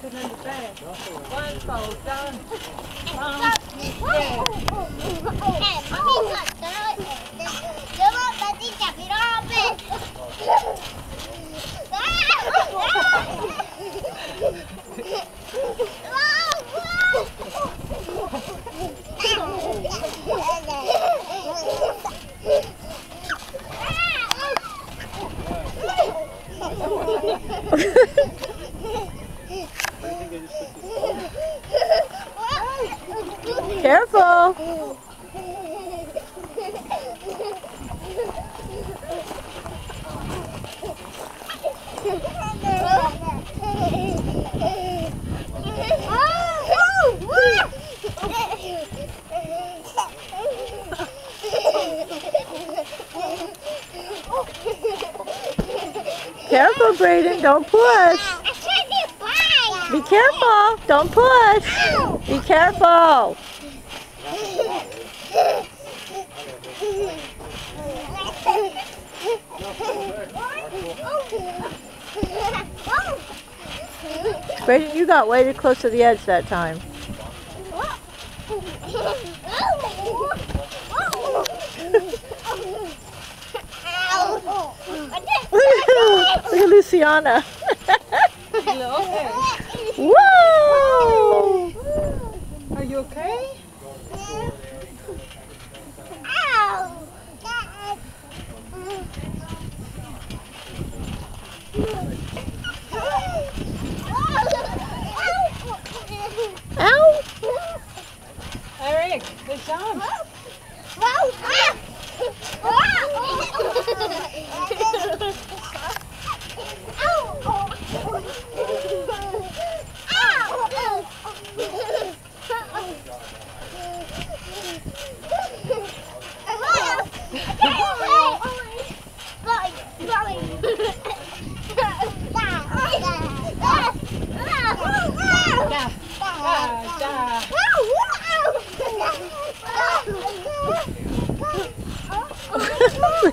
something in the bag. One Careful. Careful, Brayden. Don't push. Be careful. Don't push. Be careful. Brayden, you got way too close to the edge that time. Look at Luciana. Okay. Whoa! Are you okay? Ow!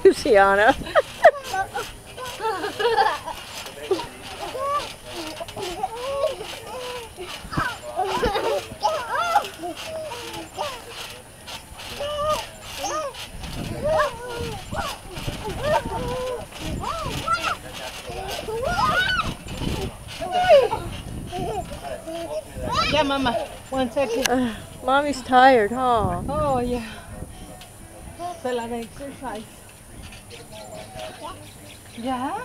Luciana. Yeah, Mama. One second. Uh, Mommy's tired, huh? Oh, yeah. Fue la de exercise. Yeah?